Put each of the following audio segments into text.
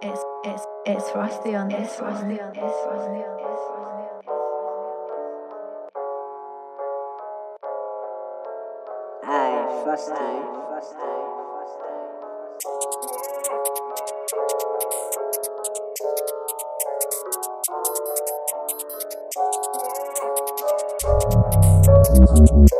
It's it's it's frosty on this, frosty on this, frosty on this, frosty on this. Aye, frosty, frosty, frosty. Aye, frosty, frosty.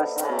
Thank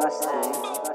trust me.